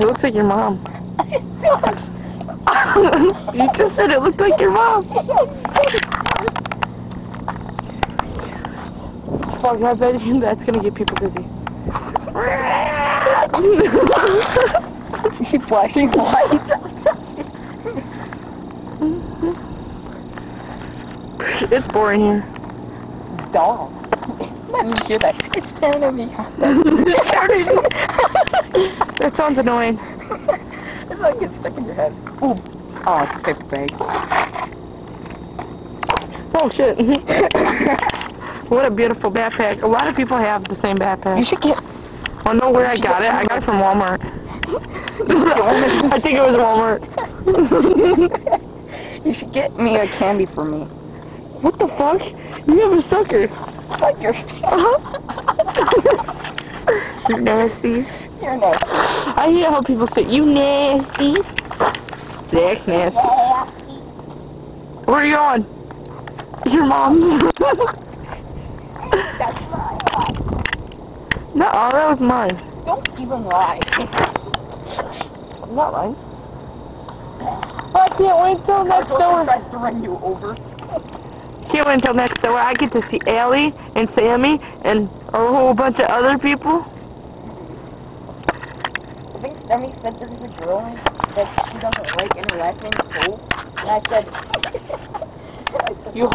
It looks like your mom. you just said it looked like your mom. Fuck, I bet you that's gonna get people dizzy. You see flashing lights outside? it's boring here. Dog. Let me hear that. It's at me. That sounds annoying. it's like it's stuck in your head. Ooh. Oh, it's a paper bag. Oh shit. what a beautiful backpack. A lot of people have the same backpack. You should get. I know where I got it. I got it from Walmart. I think it was Walmart. You should get me a candy for me. What the fuck? You have a sucker. Like you're. Uh-huh. You're nasty. You're nice. I hear how people say, you nasty. That's nasty. Where are you going? Your mom's. That's right. no, that was mine. Don't even lie. I'm not lying. I can't wait till next door. tries to run you over. Can't wait until next door. I get to see Allie and Sammy and a whole bunch of other people. Sammy said there was a girl that she doesn't like interacting with. And I said, You